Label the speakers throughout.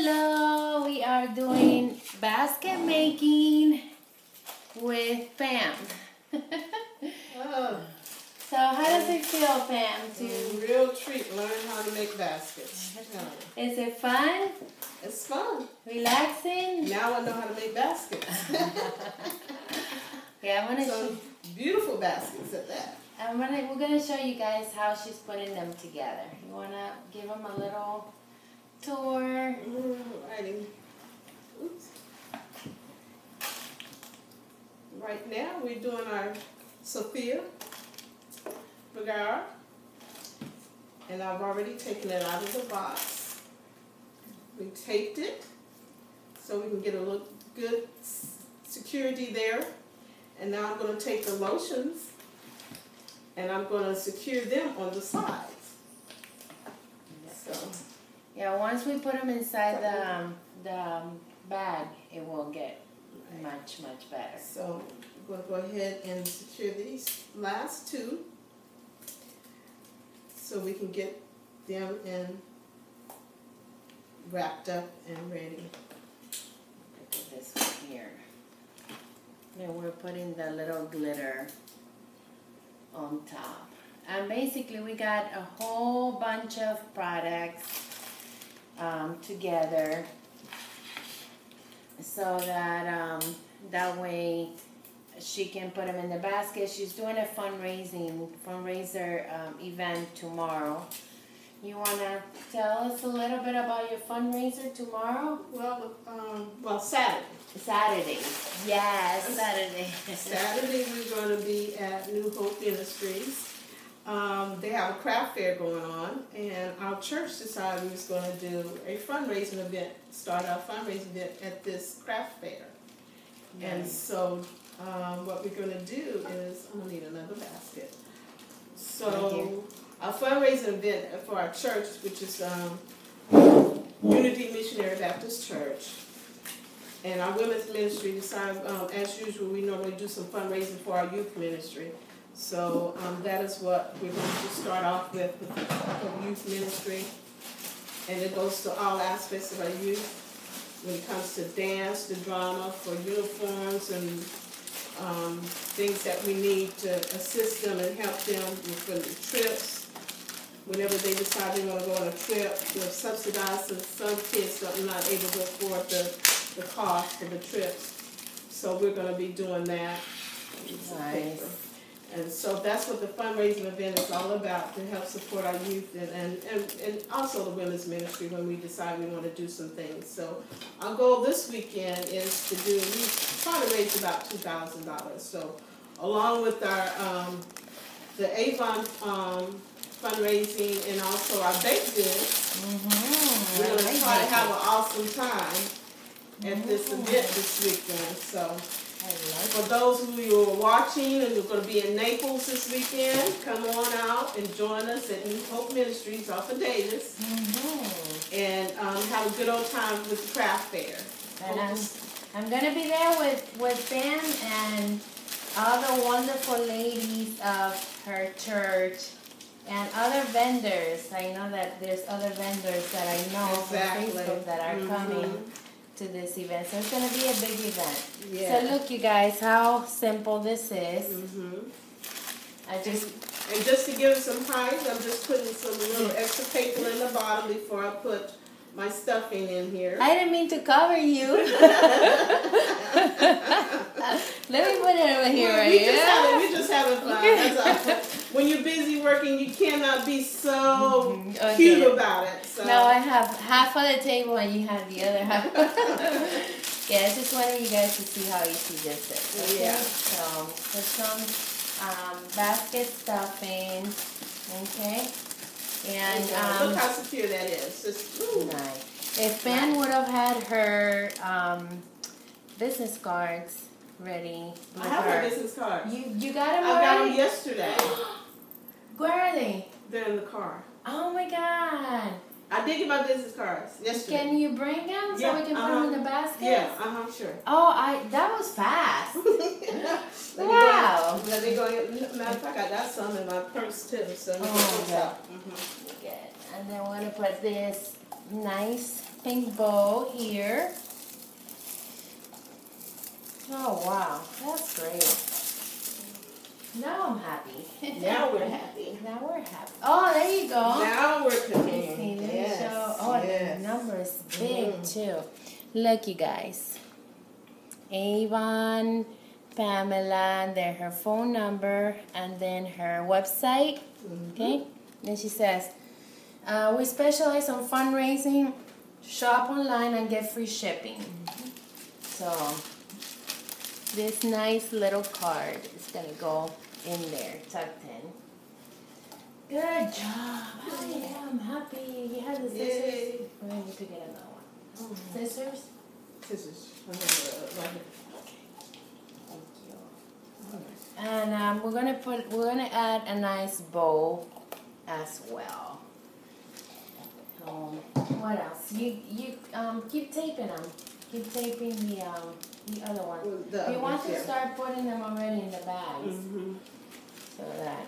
Speaker 1: Hello, we are doing basket making with Pam.
Speaker 2: Oh,
Speaker 1: So how does it feel, Pam?
Speaker 2: it's
Speaker 1: To
Speaker 2: a real treat. Learn how to make baskets.
Speaker 1: Is it fun?
Speaker 2: It's fun.
Speaker 1: Relaxing?
Speaker 2: Now I know how to make baskets.
Speaker 1: Yeah, I'm gonna show,
Speaker 2: Some beautiful baskets at that.
Speaker 1: I'm gonna we're gonna show you guys how she's putting them together. You wanna give them a little tour?
Speaker 2: Writing. Oops. Right now we're doing our Sofia Vergara. And I've already taken it out of the box. We taped it so we can get a look good security there. And now I'm going to take the lotions and I'm going to secure them on the sides.
Speaker 1: Yeah, once we put them inside the um, the um, bag, it will get much much better.
Speaker 2: So we'll go ahead and secure these last two so we can get them in wrapped up and ready.
Speaker 1: Look at this one here. Then we're putting the little glitter on top. And basically we got a whole bunch of products um, together so that um, that way she can put them in the basket. She's doing a fundraising fundraiser um, event tomorrow. You wanna tell us a little bit about your fundraiser tomorrow?
Speaker 2: Well, um, well, Saturday.
Speaker 1: Saturday. Yes, Saturday.
Speaker 2: Saturday we're going to be at New Hope Ministries. Um, they have a craft fair going on, and our church decided we was going to do a fundraising event, start our fundraising event at this craft fair. And so, um, what we're gonna do is, I'm gonna need another basket. So, our fundraising event for our church, which is, um, Unity Missionary Baptist Church. And our women's ministry decided, um, as usual, we normally do some fundraising for our youth ministry. So, um, that is what we're going to start off with, the youth ministry. And it goes to all aspects of our youth when it comes to dance, the drama, for uniforms and um, things that we need to assist them and help them with the trips. Whenever they decide they want to go on a trip, to subsidize some, some kids that are not able to afford the, the cost for the trips. So we're gonna be doing that.
Speaker 1: Nice.
Speaker 2: And so that's what the fundraising event is all about, to help support our youth and, and, and, and also the women's ministry when we decide we wanna do some things. So our goal this weekend is to do, we try to raise about two thousand dollars. So along with our, um, the Avon, um, fundraising and also our baked goods,
Speaker 1: Mm-hmm.
Speaker 2: we're gonna try to have an awesome time at this event this weekend, so. For those who you are watching and you're gonna be in Naples this weekend, come on out and join us at New Hope Ministries off of Davis
Speaker 1: Mm-hmm.
Speaker 2: and um, have a good old time with the craft fair.
Speaker 1: And I'm, I'm gonna be there with, with Pam and all the wonderful ladies of her church and other vendors. I know that there's other vendors that I know
Speaker 2: Exactly.
Speaker 1: from Facebook that are
Speaker 2: Mhm.
Speaker 1: coming to this event. So it's gonna be a big event.
Speaker 2: Yeah.
Speaker 1: So look you guys how simple this is.
Speaker 2: Mhm.
Speaker 1: I just
Speaker 2: And just to give it some height, I'm just putting some little extra paper in the bottom before I put my stuffing in here.
Speaker 1: I didn't mean to cover you. Let me put it over here
Speaker 2: Well,
Speaker 1: right
Speaker 2: we
Speaker 1: here.
Speaker 2: just having, we just having fun. That's all. When you're busy working, you cannot be so
Speaker 1: Mhm, okay.
Speaker 2: cute about it. So.
Speaker 1: No, I have half of the table and you have the other half. yeah, I just wanted you guys to see how easy this is. Okay?
Speaker 2: Yeah.
Speaker 1: So, some um, basket stuffing. Okay. And
Speaker 2: look
Speaker 1: um,
Speaker 2: how secure that is. Just
Speaker 1: nice. If Pam would have had her um, business cards ready
Speaker 2: I have my
Speaker 1: her,
Speaker 2: business cards.
Speaker 1: you you got them
Speaker 2: I got them yesterday.
Speaker 1: Where are they?
Speaker 2: They're in the car.
Speaker 1: Oh my God!
Speaker 2: I did get my business cards yesterday.
Speaker 1: Can you bring them so
Speaker 2: Yeah,
Speaker 1: we can put
Speaker 2: uh-huh.
Speaker 1: them in the basket?
Speaker 2: yeah, uh huh, sure.
Speaker 1: Oh, I that was fast.
Speaker 2: Let
Speaker 1: Wow.
Speaker 2: Go, let me go. Matter of fact, I got some in my purse too. So you
Speaker 1: Oh,
Speaker 2: can
Speaker 1: okay.
Speaker 2: up. Mhm.
Speaker 1: Good. And then we're gonna put this nice pink bow here. Oh wow, that's great. Now I'm happy.
Speaker 2: Now we're happy.
Speaker 1: Now we're happy. Oh, there you go.
Speaker 2: Now we're
Speaker 1: See,
Speaker 2: cooking.
Speaker 1: let
Speaker 2: Yes,
Speaker 1: show. Oh,
Speaker 2: yes.
Speaker 1: the number is big
Speaker 2: Mhm.
Speaker 1: too. Look, you guys. Avon, Pamela, then her phone number, and then her website.
Speaker 2: Mhm.
Speaker 1: Okay. Then she says, uh, "We specialize on fundraising. Shop online and get free shipping." So this nice little card is gonna go in there, tucked in. Good job. I am happy. You have the scissors.
Speaker 2: Yay.
Speaker 1: We need to get another one.
Speaker 2: Oh,
Speaker 1: Scissors.
Speaker 2: This is, right here.
Speaker 1: Thank you.
Speaker 2: All right.
Speaker 1: And um, we're gonna put we're gonna add a nice bow as well. Um, what else? You you um keep taping them. Keep taping the um the other one.
Speaker 2: The
Speaker 1: We want to start putting them already in the bags
Speaker 2: Mhm.
Speaker 1: so that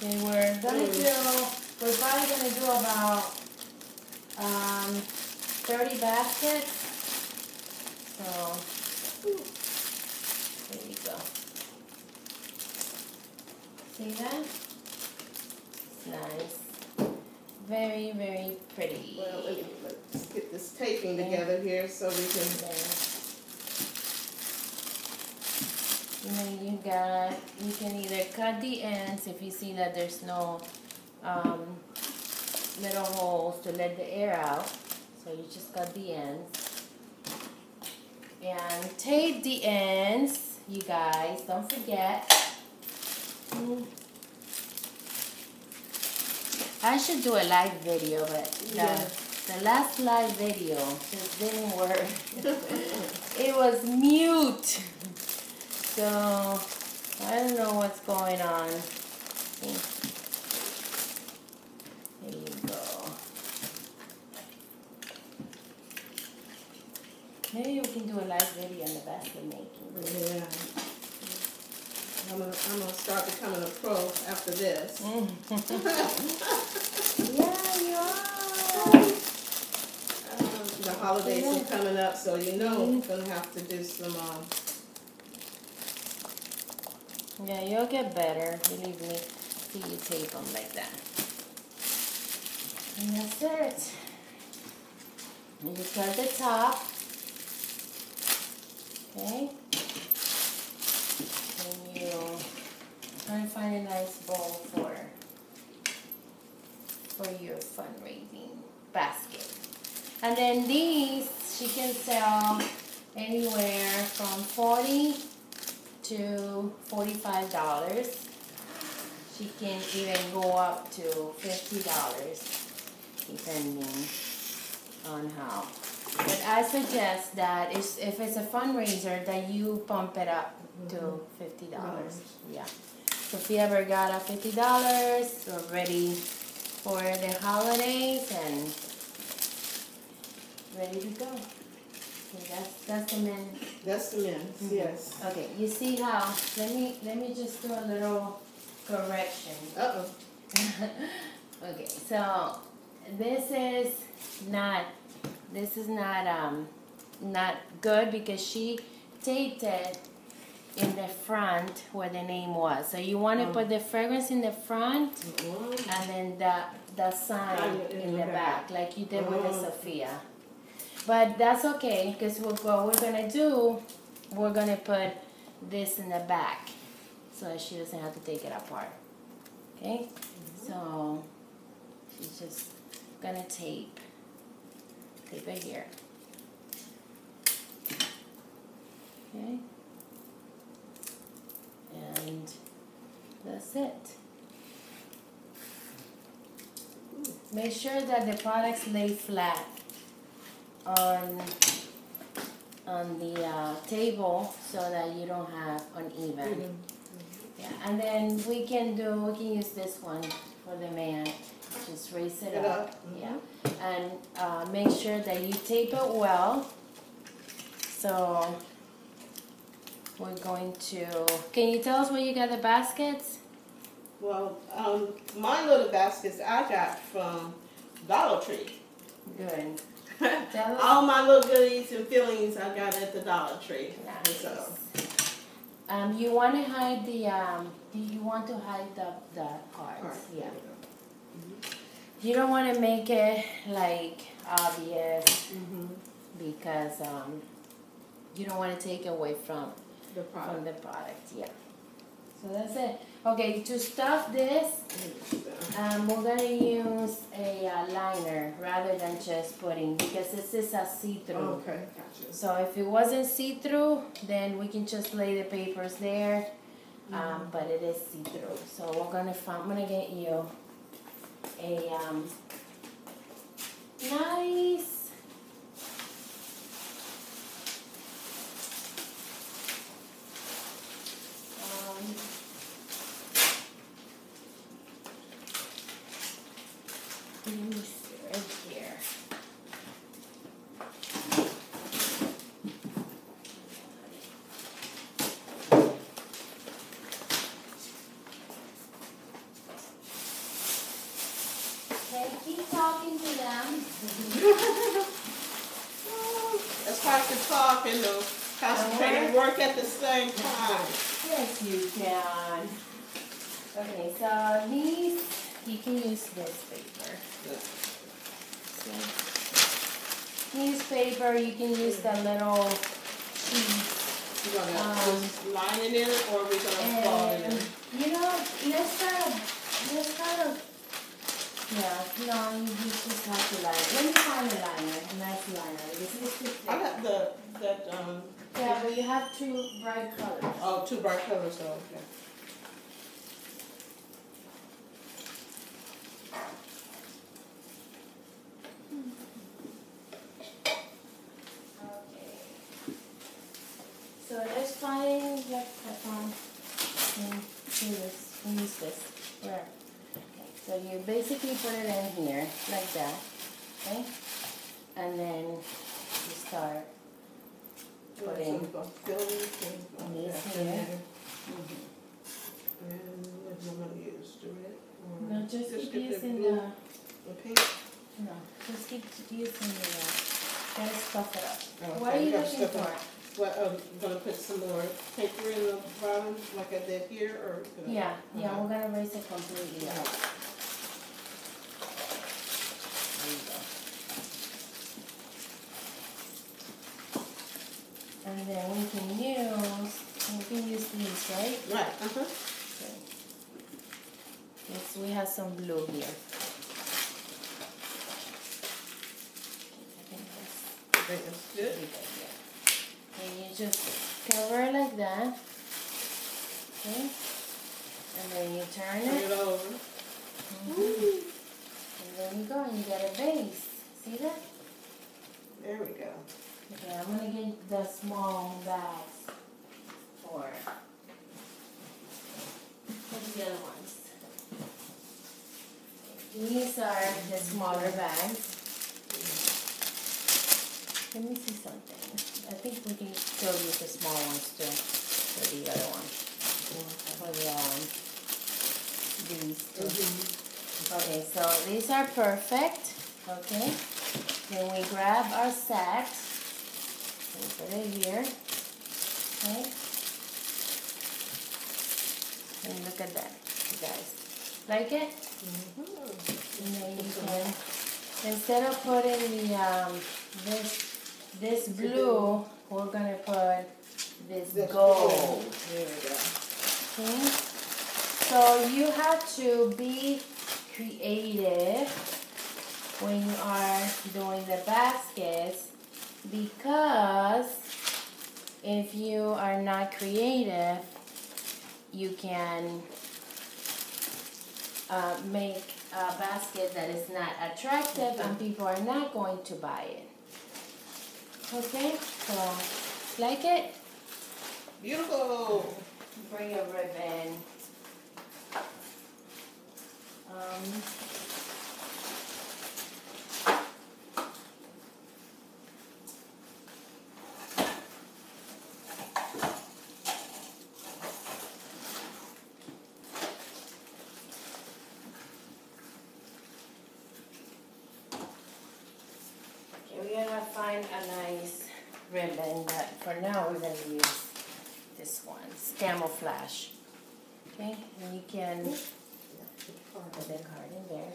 Speaker 1: they were gonna
Speaker 2: Mm.
Speaker 1: do. We're probably gonna do about um thirty baskets. So there you go. See that? It's nice. Very, very pretty.
Speaker 2: Well, let me, let's get this taping together here so we can,
Speaker 1: And then you got, you can either cut the ends if you see that there's no um, little holes to let the air out. So you just cut the ends. And tape the ends, you guys, don't forget. I should do a live video, but the,
Speaker 2: Yeah.
Speaker 1: the last live video just didn't work. it was mute. So I don't know what's going on. There you go. Maybe we can do a live video on the basket making.
Speaker 2: yeah. I'm gonna, I'm gonna start becoming a pro after this.
Speaker 1: yeah, you are.
Speaker 2: Um, The holidays are coming up, so you know
Speaker 1: Mhm.
Speaker 2: we're gonna have to do some, um,
Speaker 1: Yeah, you'll get better, believe me. See you tape them like that. And that's it. And you cut the top. Okay? And you try to find a nice bowl for for your fundraising basket. And then these she can sell anywhere from forty to forty-five dollars. She can even go up to fifty dollars, depending on how. But I suggest that if it's a fundraiser that you pump it up to mm-hmm. fifty dollars. Yeah. So if you ever got a fifty dollars, we're ready for the holidays and ready to go. Okay, that's that's the men
Speaker 2: that's the men's,
Speaker 1: Mhm.
Speaker 2: yes.
Speaker 1: Okay, you see how, let me, let me just do a little correction.
Speaker 2: Uh-oh.
Speaker 1: Okay, so this is not, this is not, um, not good because she taped it in the front where the name was. So you wanna
Speaker 2: Oh.
Speaker 1: put the fragrance in the front
Speaker 2: Mhm.
Speaker 1: and then the, the sign
Speaker 2: in the back,
Speaker 1: like you did with the
Speaker 2: Oh.
Speaker 1: Sofia. But that's okay, because what we're gonna do, we're gonna put this in the back, so that she doesn't have to take it apart. Okay, mm-hmm. so she's just gonna tape, tape it here. Okay, and that's it. Make sure that the products lay flat on on the uh, table so that you don't have uneven.
Speaker 2: Mhm.
Speaker 1: Yeah, and then we can do we can use this one for the man. Just raise it
Speaker 2: It
Speaker 1: up.
Speaker 2: up.
Speaker 1: Yeah, and uh, make sure that you tape it well. So we're going to. Can you tell us where you got the baskets?
Speaker 2: Well, um, my little baskets I got from Dollar Tree.
Speaker 1: Good.
Speaker 2: All my little goodies and feelings I got at the Dollar Tree.
Speaker 1: Nice.
Speaker 2: So,
Speaker 1: Um, you wanna hide the, um, do you want to hide the, the cards?
Speaker 2: alright.
Speaker 1: Yeah. You don't wanna make it like obvious
Speaker 2: Mm-hmm.
Speaker 1: because, um, you don't wanna take away from,
Speaker 2: The
Speaker 1: from
Speaker 2: product.
Speaker 1: the product, yeah. So that's it. Okay, to stuff this, um, we're gonna use a uh, liner rather than just putting, because this is a see-through.
Speaker 2: Okay, gotcha.
Speaker 1: So if it wasn't see-through, then we can just lay the papers there, um, but it is see-through. So we're gonna find, I'm gonna get you a, um, nice, um, let me see, right here. Okay, keep talking to them.
Speaker 2: It's hard to talk and to concentrate and work at the same time.
Speaker 1: Yes, you can. Okay, so these, you can use this paper. Newspaper, you can use the little sheets.
Speaker 2: You gonna
Speaker 1: Um,
Speaker 2: line in it or we gonna fall in?
Speaker 1: You know, let's kind of, let's of, yeah, no, you just have to line. Let me find a liner, a nice liner. This is too
Speaker 2: I got the, that, um,
Speaker 1: Yeah, but you have two bright colors.
Speaker 2: oh, two bright colors, so, okay.
Speaker 1: Okay. So let's find, like, I found, mm, do this, use this, where? Okay, so you basically put it in here, like that, okay? And then you start putting,
Speaker 2: So we gonna fill this and- okay, and
Speaker 1: here.
Speaker 2: then- And what am gonna use, the red
Speaker 1: no, just keep using the,
Speaker 2: The pink?
Speaker 1: no, just keep using the, uh, gotta stuff it up.
Speaker 2: Oh,
Speaker 1: What are you looking for?
Speaker 2: It. What, um, gonna put some more paper in the bottom like I did here or? gonna-
Speaker 1: Yeah, yeah,
Speaker 2: Uh-huh.
Speaker 1: we're gonna erase it completely
Speaker 2: Yeah.
Speaker 1: There you go. And then we can use, we can use these, right?
Speaker 2: Right, uh-huh.
Speaker 1: Okay. Yes, we have some blue here. I think that's
Speaker 2: that's good.
Speaker 1: pretty good, yeah. And you just cover it like that. Okay? And then you turn
Speaker 2: Turn
Speaker 1: it.
Speaker 2: it over.
Speaker 1: Mhm. And there you go, and you get a base. See that?
Speaker 2: There we go.
Speaker 1: Okay, I'm gonna get the small bags for, the other ones? These are the smaller bags. Let me see something. I think we can still use the small ones too, for the other one, for the, um, these two.
Speaker 2: Mhm.
Speaker 1: Okay, so these are perfect, okay? Then we grab our sacks, we put it here, okay? And look at that, you guys. Like it?
Speaker 2: Mm Mhm.
Speaker 1: And then you can, instead of putting the, um, this, this blue, we're gonna put this
Speaker 2: That's
Speaker 1: gold.
Speaker 2: good. There we go.
Speaker 1: Okay, so you have to be creative when you are doing the baskets because if you are not creative, you can uh, make a basket that is not attractive and people are not going to buy it. Okay, so like it?
Speaker 2: Beautiful.
Speaker 1: Bring a ribbon. Um, okay, we're gonna find a nice ribbon that for now we're gonna use this one. It's camouflage. Okay, and you can put the big card in there.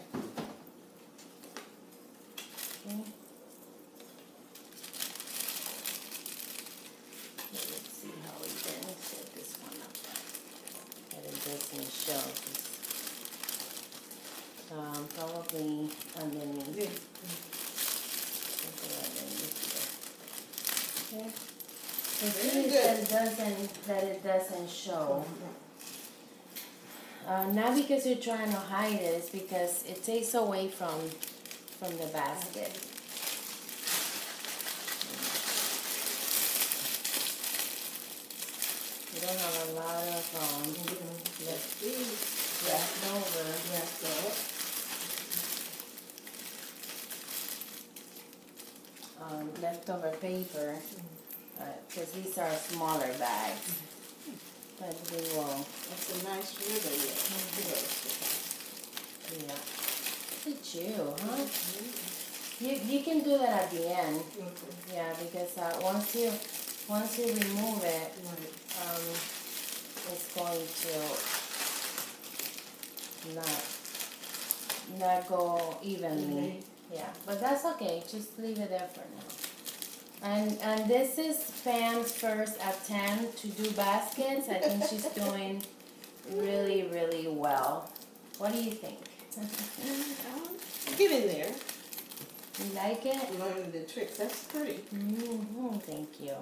Speaker 1: Okay. Let's see how we can set this one up. That it doesn't show. Um, probably underneath.
Speaker 2: Yeah.
Speaker 1: Okay. The
Speaker 2: Very
Speaker 1: thing is
Speaker 2: good.
Speaker 1: that it doesn't, that it doesn't show. Uh, not because you're trying to hide it, it's because it takes away from, from the basket. You don't have a lot of, um, left, left over. Um, leftover paper, uh, cause these are smaller bags. But we will,
Speaker 2: That's a nice ribbon, yeah.
Speaker 1: Look at you, huh? You, you can do that at the end,
Speaker 2: Okay.
Speaker 1: yeah, because, uh, once you, once you remove it, um, it's going to not, not go evenly. Yeah, but that's okay, just leave it there for now. And, and this is Pam's first attempt to do baskets, I think she's doing really, really well. What do you think?
Speaker 2: Get in there,
Speaker 1: You like it?
Speaker 2: learn the tricks, that's pretty.
Speaker 1: Mm-hmm, thank you.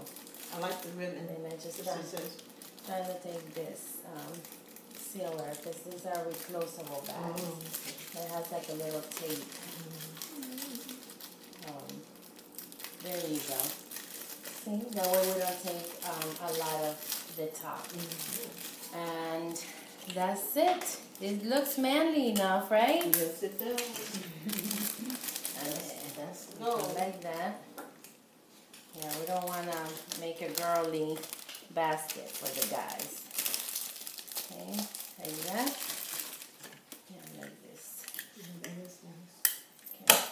Speaker 2: I like the ribbon.
Speaker 1: And then I just
Speaker 2: trying,
Speaker 1: try,
Speaker 2: is a-
Speaker 1: try to take this, um, sealer, cause these are reclosable bags.
Speaker 2: Oh,
Speaker 1: It has like a little tape. Um, there you go. See, that way we don't take um, a lot of the top. And that's it. It looks manly enough, right?
Speaker 2: Yes, it does.
Speaker 1: And
Speaker 2: That's gold.
Speaker 1: like that. Yeah, we don't want to make a girly basket for the guys. Okay, like that. Yeah, like this.
Speaker 2: Nice.
Speaker 1: Okay.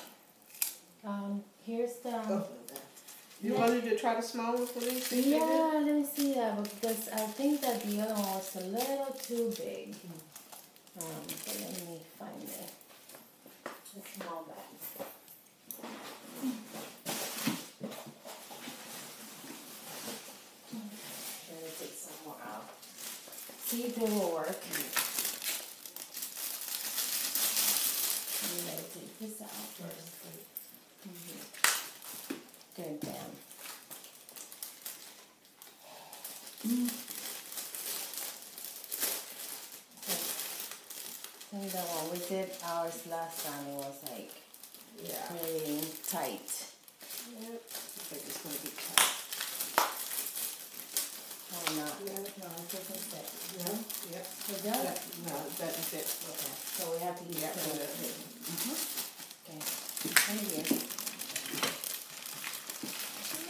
Speaker 1: Um, here's the.
Speaker 2: Oh, that. You wanted to try the small one for me? see?
Speaker 1: Yeah, let me see that because I think that the other one was a little too big. Um, but let me find it. The small bag. Let me take some more out. See if they will work. Let me take this out first. Mhm. Good, Dan. I think that one. we did ours last time, it was like
Speaker 2: Yeah.
Speaker 1: really tight.
Speaker 2: Yep. I think it's gonna be tight.
Speaker 1: Oh, not.
Speaker 2: Yeah.
Speaker 1: No, it doesn't fit.
Speaker 2: Yeah, yep.
Speaker 1: It does?
Speaker 2: no, that is it. Okay.
Speaker 1: So we have to get
Speaker 2: Yeah,
Speaker 1: use
Speaker 2: no,
Speaker 1: it.
Speaker 2: it.
Speaker 1: Okay. Thank you.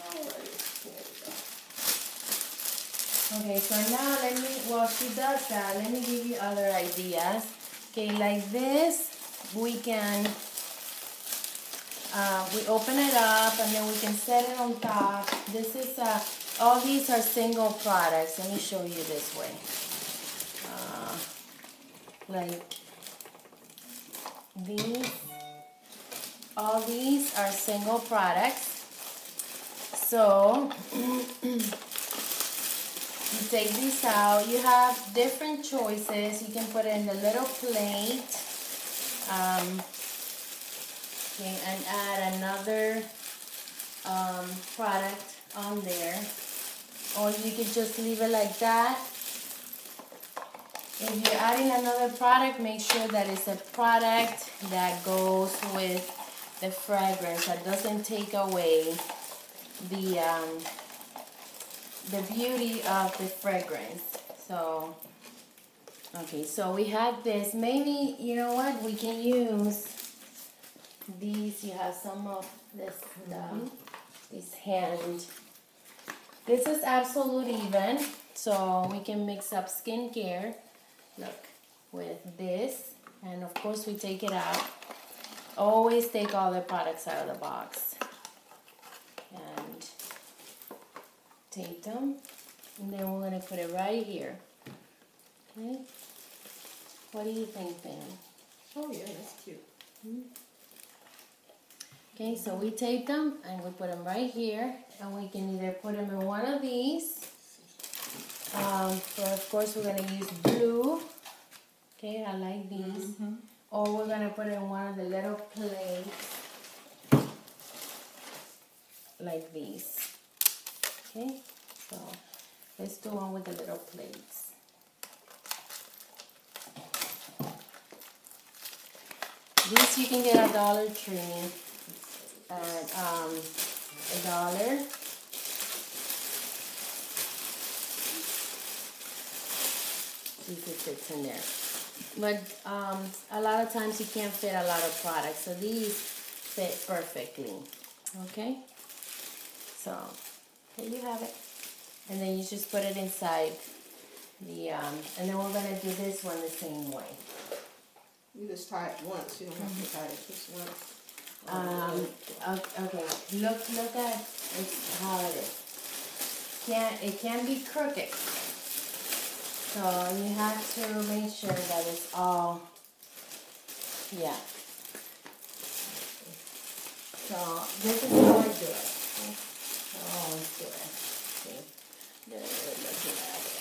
Speaker 2: Alright, there we go.
Speaker 1: Okay, so now let me, while she does that, let me give you other ideas. Okay, like this, we can, uh, we open it up and then we can set it on top. This is, uh, all these are single products. Let me show you this way. Uh, like these, all these are single products. So, you take these out. You have different choices. You can put it in the little plate. Um, okay, and add another um, product on there. Or you could just leave it like that. If you're adding another product, make sure that it's a product that goes with the fragrance, that doesn't take away the um, the beauty of the fragrance. So, okay, so we have this. Maybe, you know what, we can use these. You have some of this stuff, mm-hmm. this hand. This is absolute even, so we can mix up skincare, look, with this. And of course we take it out. Always take all the products out of the box. Tape them, and then we're gonna put it right here. Okay? What do you think, Pam?
Speaker 2: Oh, yeah, that's cute.
Speaker 1: Okay, so we tape them and we put them right here, and we can either put them in one of these. Um, so of course we're gonna use blue. Okay, I like these. Or we're gonna put it in one of the little plates, like these. Okay, so let's do one with the little plates. These you can get at Dollar Tree at um, a dollar. See if it fits in there. But um, a lot of times you can't fit a lot of products, so these fit perfectly. Okay? So, there you have it. And then you just put it inside the, um, and then we're gonna do this one the same way.
Speaker 2: You just tie it once, you don't have to tie it just once.
Speaker 1: Um, okay, look, look at it's how it is. Can't, it can be crooked. So you have to make sure that it's all, yeah. So this is how I do it. It. See? They're looking at it.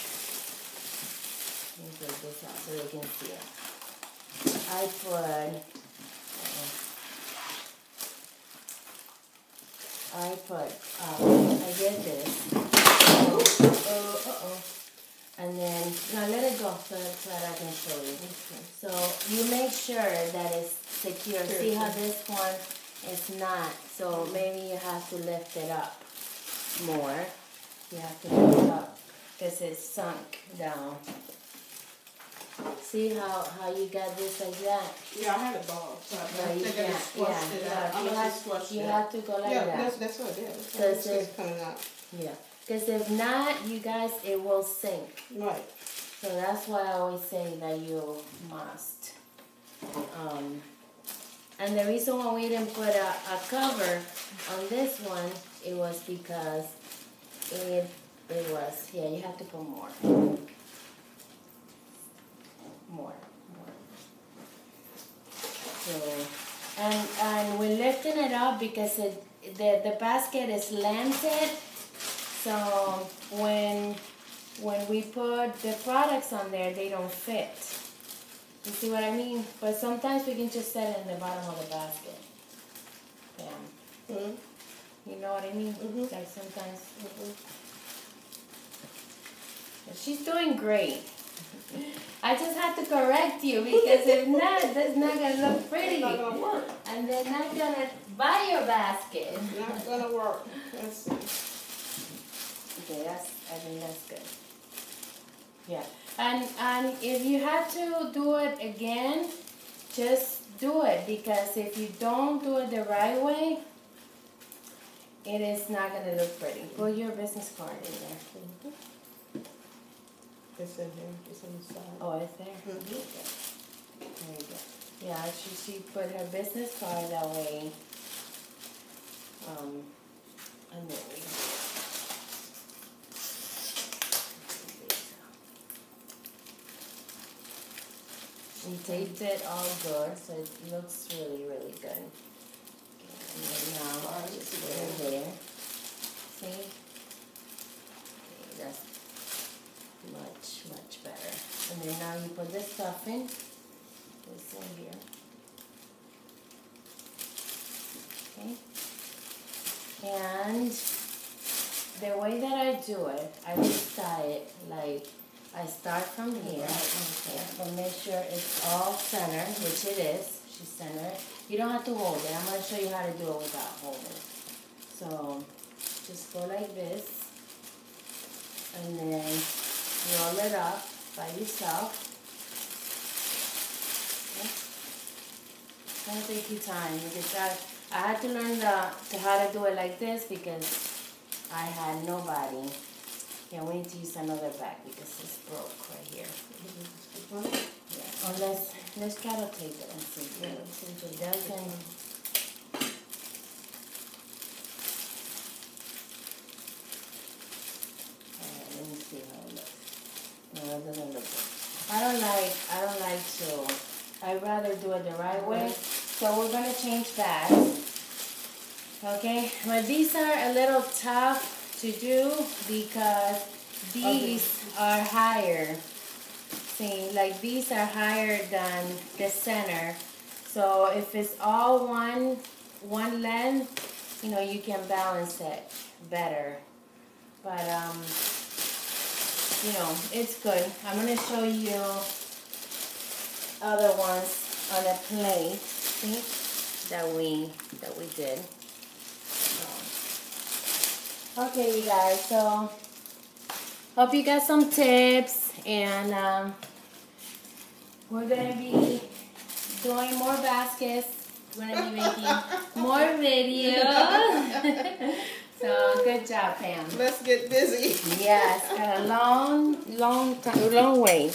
Speaker 1: Let me this out so they can see it. I put, I put, um, I get this. Oh, oh, uh-oh. And then, now let it go so, so that I can show you. So you make sure that it's secure. See how this one is not, so maybe you have to lift it up more. You have to lift it up because it's sunk down. See how, how you got this like that?
Speaker 2: Yeah, I had a ball, so I
Speaker 1: No,
Speaker 2: I
Speaker 1: you
Speaker 2: think I
Speaker 1: yeah,
Speaker 2: squashed it out.
Speaker 1: yeah, you
Speaker 2: have squashed
Speaker 1: you
Speaker 2: it.
Speaker 1: have to go like
Speaker 2: Yeah,
Speaker 1: that.
Speaker 2: that's, that's what I did. That's why it's coming out.
Speaker 1: Yeah, because if not, you guys, it will sink.
Speaker 2: Right.
Speaker 1: So that's why I always say that you must. Um, and the reason why we didn't put a, a cover on this one, it was because it it was yeah you have to put more, more, more. So and and we're lifting it up because it the the basket is slanted, so when when we put the products on there, they don't fit. You see what I mean? But sometimes we can just set it in the bottom of the basket. Yeah.
Speaker 2: Mhm.
Speaker 1: You know what I mean?
Speaker 2: Mhm.
Speaker 1: Like sometimes. But She's doing great. I just had to correct you because if not, that's not gonna look pretty.
Speaker 2: It's not gonna work.
Speaker 1: And they're not gonna buy your basket.
Speaker 2: Not gonna work. Let's see.
Speaker 1: Okay, that's, I think that's good. Yeah, and, and if you have to do it again, just do it, because if you don't do it the right way, it is not gonna look pretty. Put your business card in there.
Speaker 2: It's in here. It's on the side.
Speaker 1: Oh, it's there?
Speaker 2: Mhm.
Speaker 1: There you go. Yeah, she, she put her business card that way. Um, and there we go. We taped it all good, so it looks really, really good. Now, just put it there. See? Okay, that's much, much better. And then now you put the stuff in, this in here. Okay? And the way that I do it, I just tie it like, I start from here. Yeah, but make sure it's all center, which it is, she's centered. You don't have to hold it, I'm gonna show you how to do it without holding. So, just go like this. And then roll it up by yourself. Okay. Gonna take you time because I, I had to learn the, to how to do it like this because I had nobody. Yeah, we need to use another bag because it's broke right here. Yeah, or Let's try to tape it and see, yeah, it doesn't. Alright, let me see how it looks. No, it doesn't look good. I don't like, I don't like to, I'd rather do it the right way. So we're gonna change that. Okay, but these are a little tough to do because these okay. are higher. Like these are higher than the center. So if it's all one, one length, you know, you can balance it better. But, um, you know, it's good. I'm gonna show you other ones on a plate, see, that we, that we did. So. Okay, you guys, so hope you got some tips and um, we're gonna be doing more baskets. We're gonna be making more videos. so good job, Pam.
Speaker 2: Let's get busy.
Speaker 1: Yes, got a long, long, time, long way.